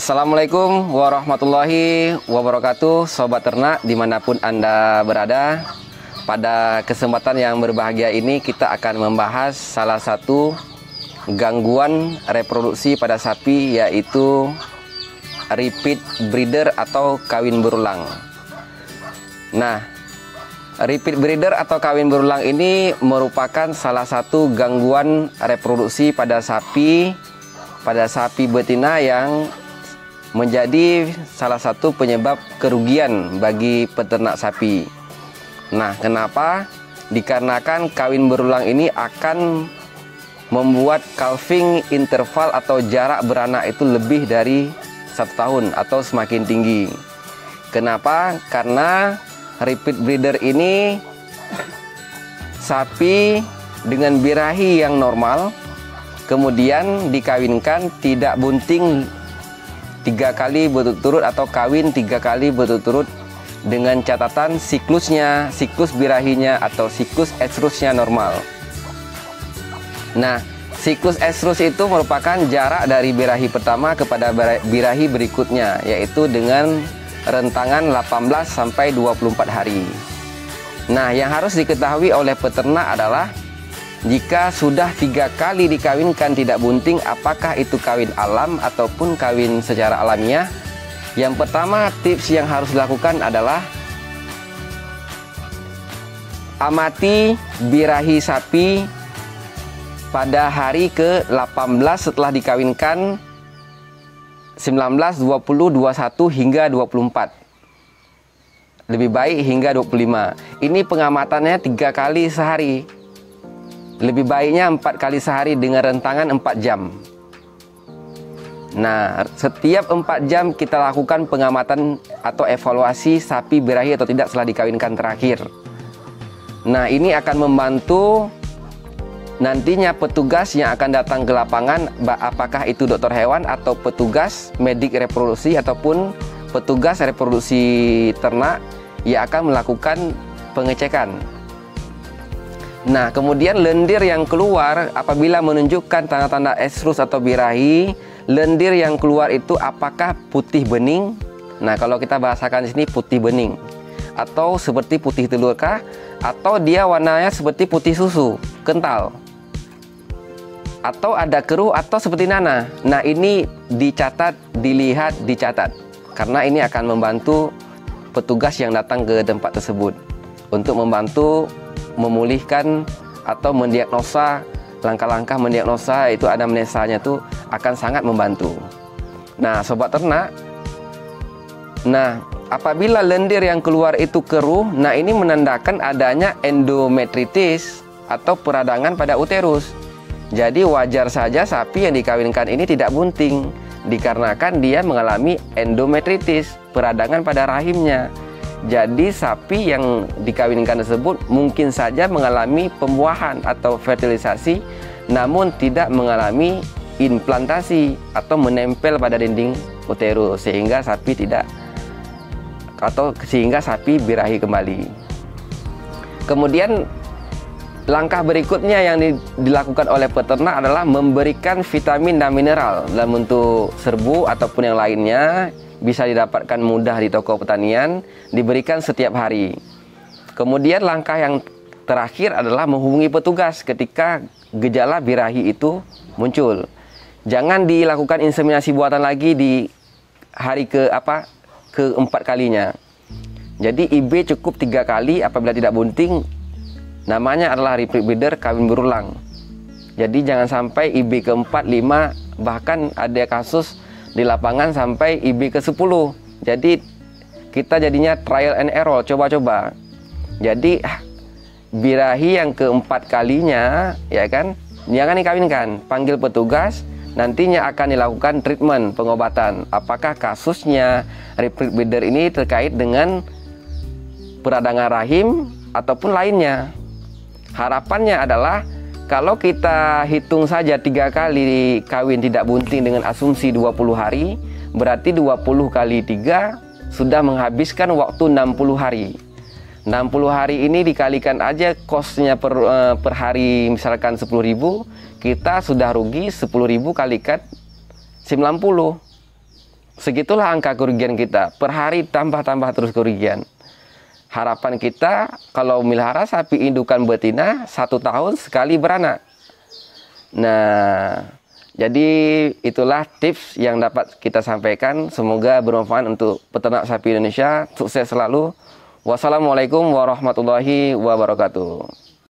Assalamualaikum warahmatullahi wabarakatuh Sobat ternak di mana pun Anda berada. Pada kesempatan yang berbahagia ini kita akan membahas salah satu gangguan reproduksi pada sapi yaitu repeat breeder atau kawin berulang. Nah repeat breeder atau kawin berulang ini merupakan salah satu gangguan reproduksi pada sapi pada sapi betina yang menjadi salah satu penyebab kerugian bagi peternak sapi. Nah, kenapa? Dikarenakan kawin berulang ini akan membuat calving interval atau jarak beranak itu lebih dari satu tahun atau semakin tinggi. Kenapa? Karena repeat breeder ini sapi dengan birahi yang normal kemudian dikawinkan tidak bunting tiga kali berturut-turut atau kawin tiga kali berturut-turut dengan catatan siklusnya, siklus birahinya atau siklus estrusnya normal. Nah, siklus estrus itu merupakan jarak dari birahi pertama kepada birahi berikutnya, yaitu dengan rentangan 18 sampai 24 hari. Nah, yang harus diketahui oleh peternak adalah jika sudah tiga kali dikawinkan tidak bunting, apakah itu kawin alam ataupun kawin secara alamiah? Yang pertama, tips yang harus dilakukan adalah amati birahi sapi pada hari ke-18 setelah dikawinkan 19, 20, 21 hingga 24 lebih baik hingga 25 ini pengamatannya tiga kali sehari lebih baiknya empat kali sehari dengan rentangan 4 jam. Nah, setiap 4 jam kita lakukan pengamatan atau evaluasi sapi birahi atau tidak setelah dikawinkan terakhir. Nah, ini akan membantu nantinya petugas yang akan datang ke lapangan apakah itu dokter hewan atau petugas medik reproduksi ataupun petugas reproduksi ternak yang akan melakukan pengecekan Nah, kemudian lendir yang keluar apabila menunjukkan tanda-tanda estrus atau birahi, lendir yang keluar itu apakah putih bening? Nah, kalau kita bahasakan di sini putih bening atau seperti putih telurkah atau dia warnanya seperti putih susu, kental. Atau ada keruh atau seperti nana. Nah, ini dicatat, dilihat, dicatat. Karena ini akan membantu petugas yang datang ke tempat tersebut untuk membantu memulihkan atau mendiagnosa langkah-langkah mendiagnosa itu anamnesanya itu akan sangat membantu. Nah, sobat ternak, nah apabila lendir yang keluar itu keruh, nah ini menandakan adanya endometritis atau peradangan pada uterus. Jadi wajar saja sapi yang dikawinkan ini tidak bunting dikarenakan dia mengalami endometritis, peradangan pada rahimnya. Jadi sapi yang dikawinkan tersebut mungkin saja mengalami pembuahan atau fertilisasi namun tidak mengalami implantasi atau menempel pada dinding uterus sehingga sapi tidak atau sehingga sapi birahi kembali. Kemudian langkah berikutnya yang dilakukan oleh peternak adalah memberikan vitamin dan mineral dalam bentuk serbu ataupun yang lainnya bisa didapatkan mudah di toko pertanian, diberikan setiap hari. Kemudian langkah yang terakhir adalah menghubungi petugas ketika gejala birahi itu muncul. Jangan dilakukan inseminasi buatan lagi di hari ke apa keempat kalinya. Jadi IB cukup tiga kali apabila tidak bunting. Namanya adalah repeat breeder kawin berulang. Jadi jangan sampai IB keempat, lima, bahkan ada kasus di lapangan sampai IB ke 10 jadi kita jadinya trial and error coba-coba. Jadi ah, birahi yang keempat kalinya ya kan? Jangan dikawinkan panggil petugas nantinya akan dilakukan treatment pengobatan. Apakah kasusnya repeat breeder ini terkait dengan peradangan rahim ataupun lainnya? Harapannya adalah kalau kita hitung saja tiga kali kawin tidak bunting dengan asumsi 20 hari, berarti 20 kali tiga sudah menghabiskan waktu 60 hari. 60 hari ini dikalikan aja kosnya per, uh, per hari misalkan 10.000, kita sudah rugi 10.000 kalikan 90. segitulah angka kerugian kita. Per hari tambah-tambah terus kerugian. Harapan kita kalau melihara sapi indukan betina satu tahun sekali beranak. Nah, jadi itulah tips yang dapat kita sampaikan. Semoga bermanfaat untuk peternak sapi Indonesia. Sukses selalu. Wassalamualaikum warahmatullahi wabarakatuh.